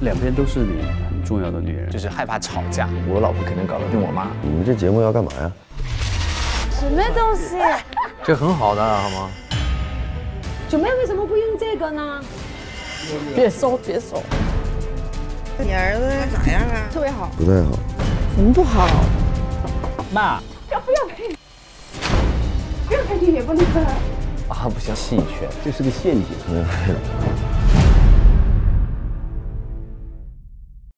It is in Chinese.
两边都是你很重要的女人，就是害怕吵架。我老婆肯定搞得定我妈。你们这节目要干嘛呀？什么东西？这很好的，好吗？九妹为什么不用这个呢？别收，别收。你儿子咋样啊？特别好。不太好。什么不好？妈。要不要配？不要配就也不能喝。啊，不行，弃权，这是个陷阱。